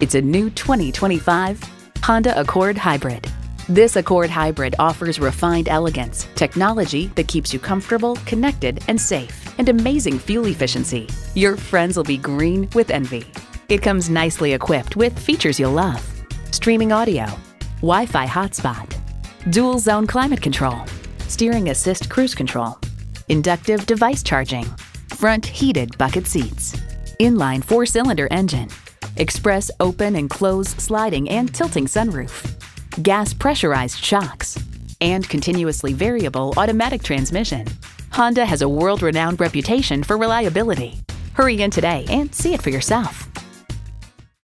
It's a new 2025 Honda Accord Hybrid. This Accord Hybrid offers refined elegance, technology that keeps you comfortable, connected, and safe, and amazing fuel efficiency. Your friends will be green with envy. It comes nicely equipped with features you'll love streaming audio, Wi Fi hotspot, dual zone climate control, steering assist cruise control, inductive device charging, front heated bucket seats, inline four cylinder engine, express open and close sliding and tilting sunroof, gas pressurized shocks, and continuously variable automatic transmission. Honda has a world renowned reputation for reliability. Hurry in today and see it for yourself.